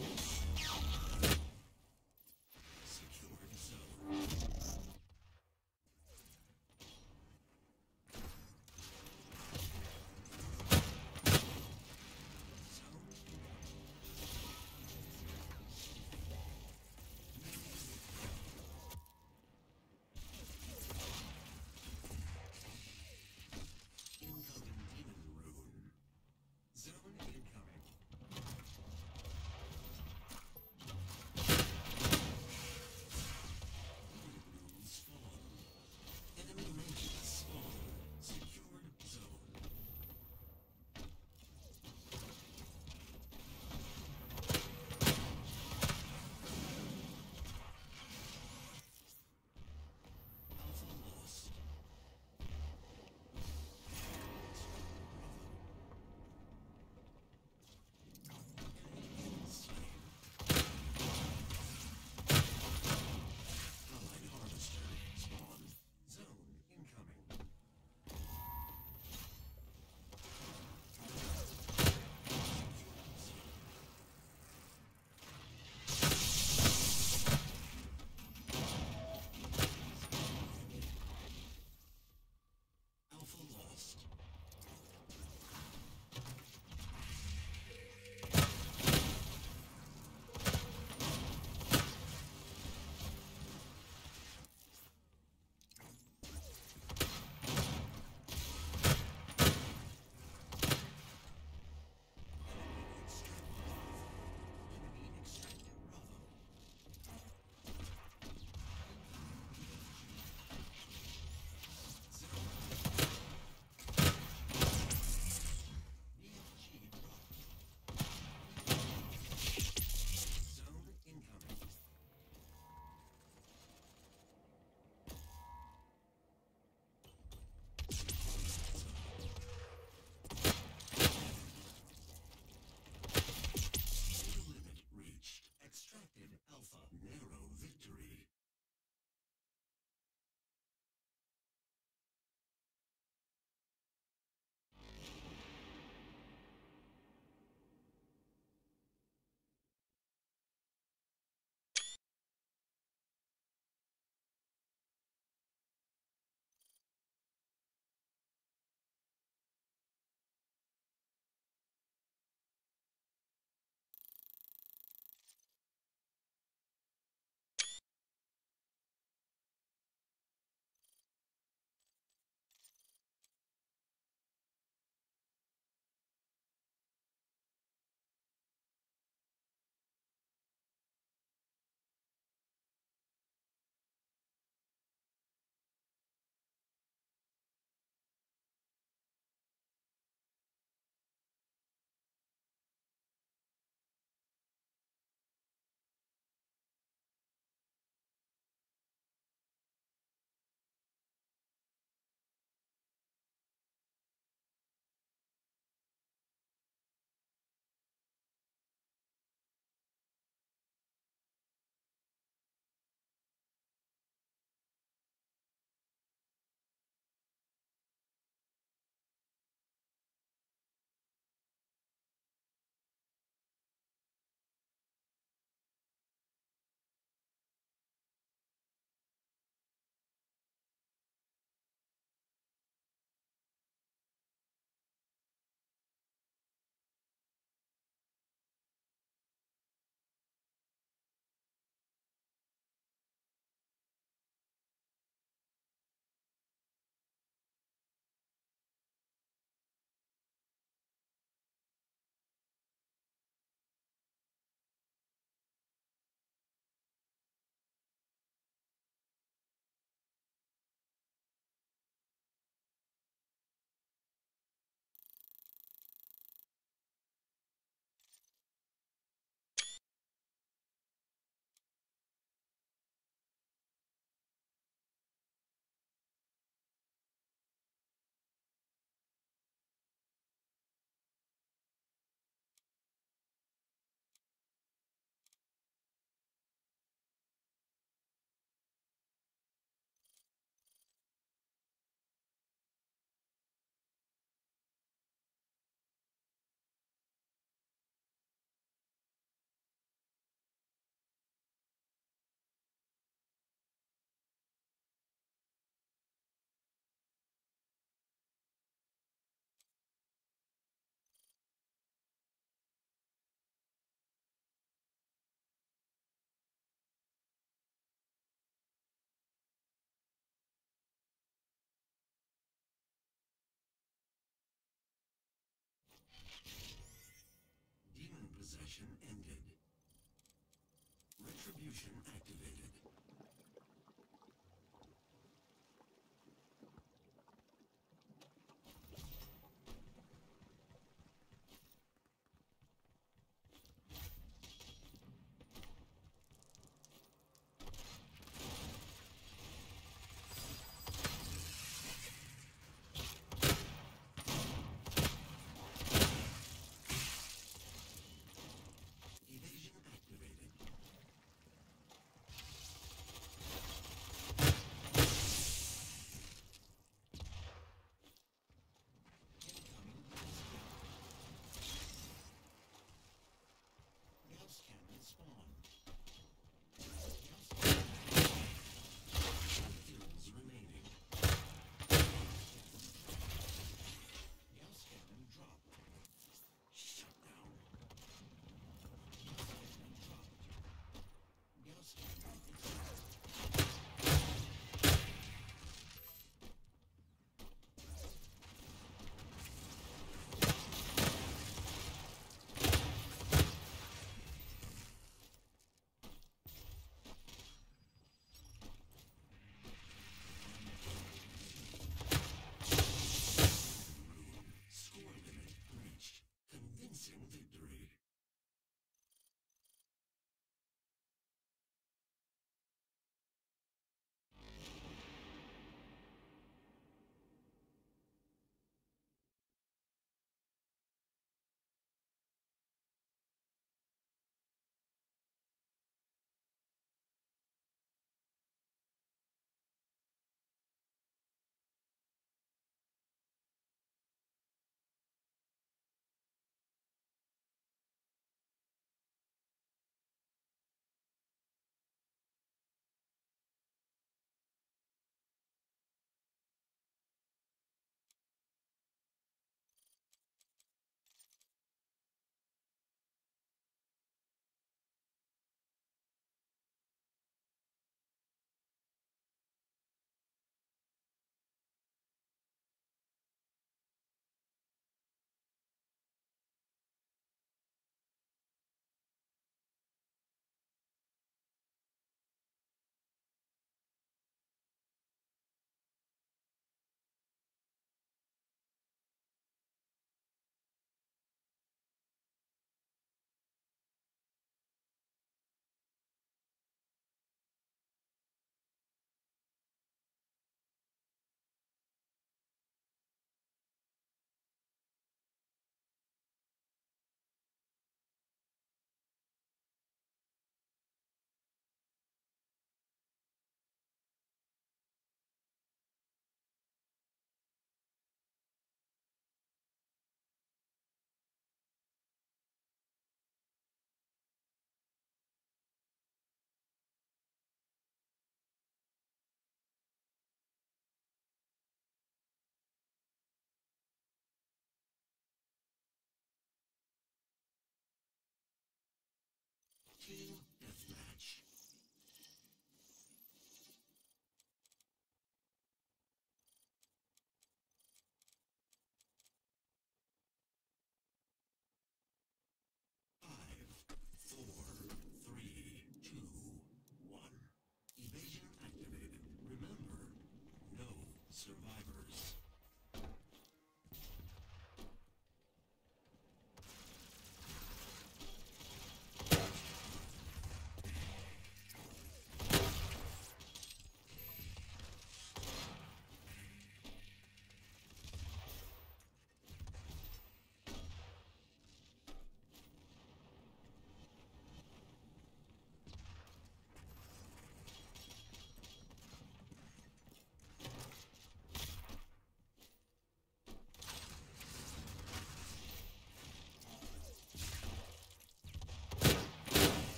you Evasion ended. Retribution activated.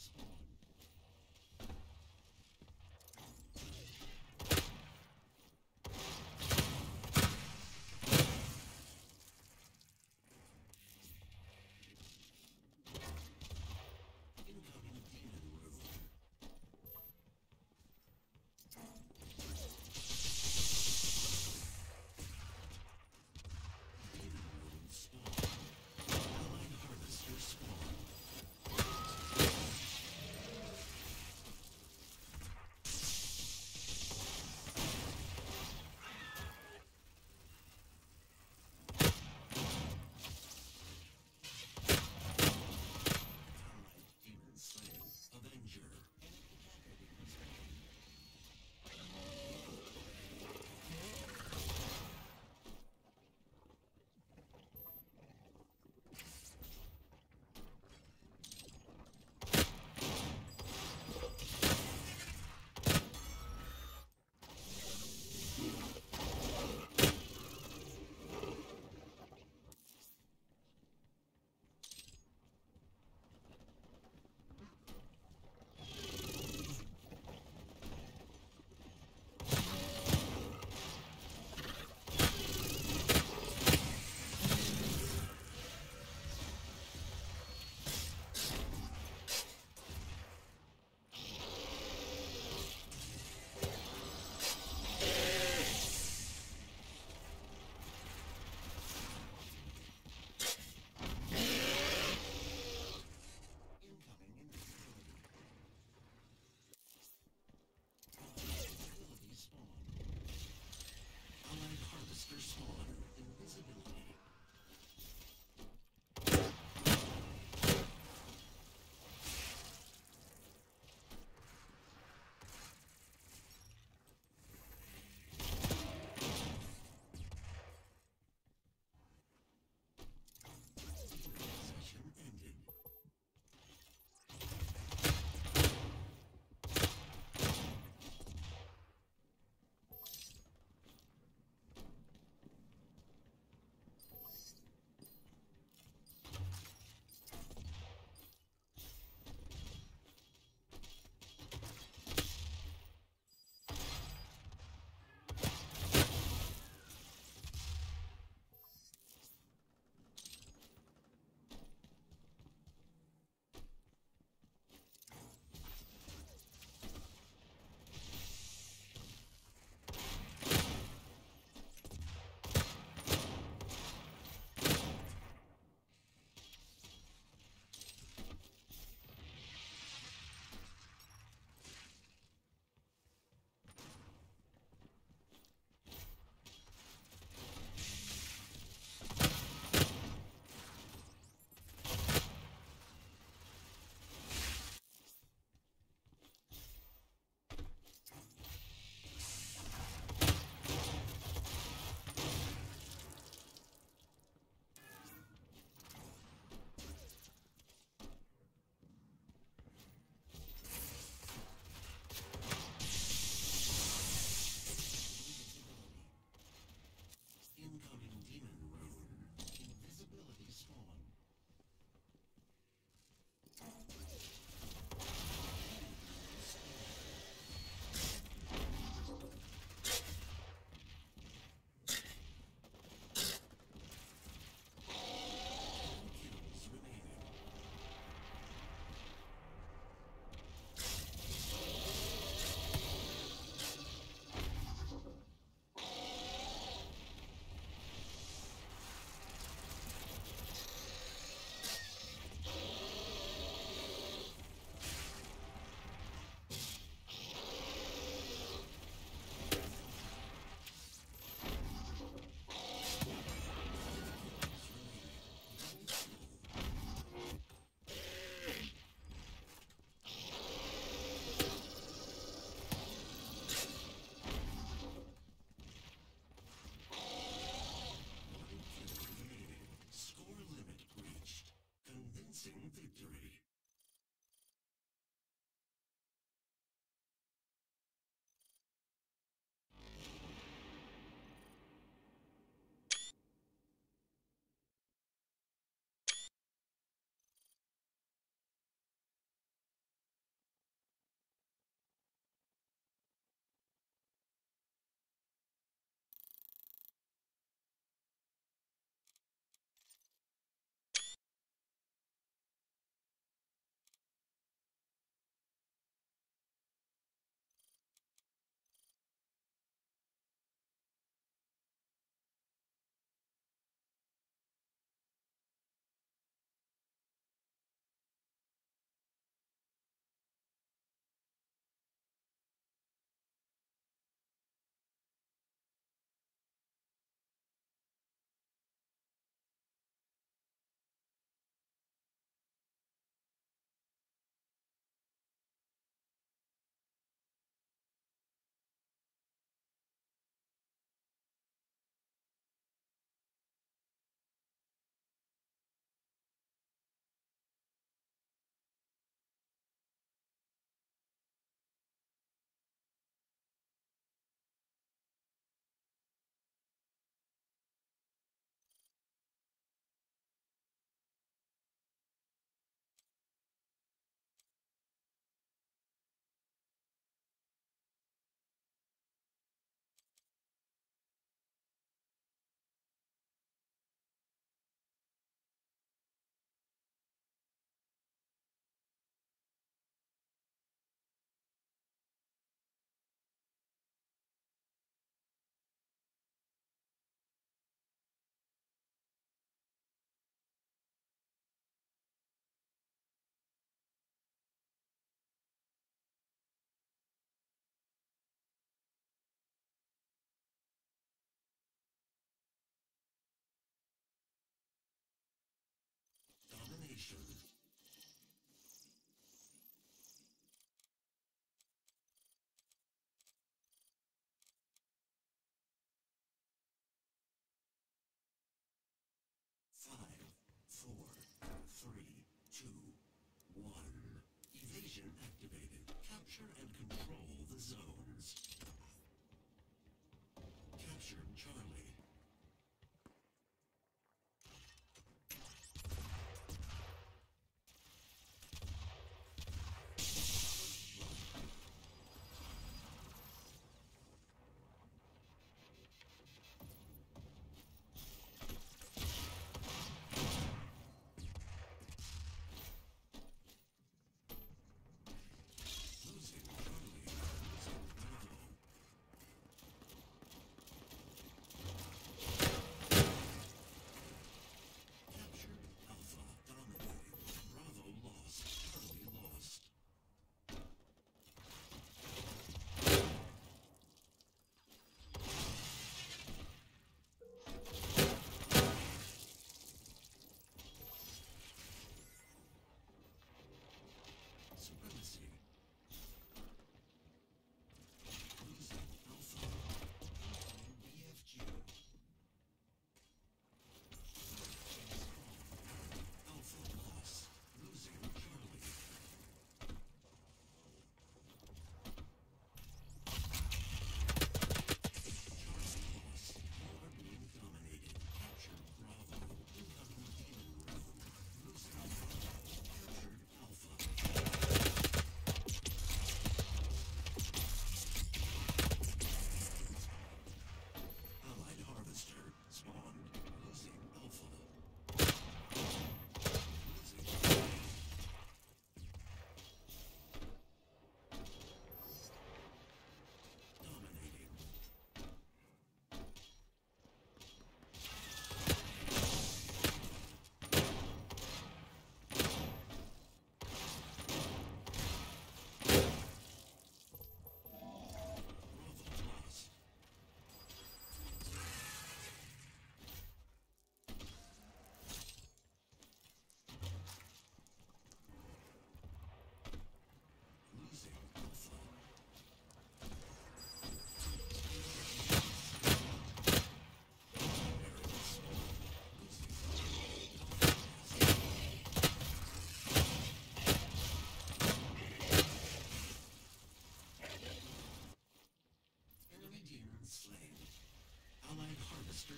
is on. three.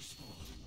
Spawn.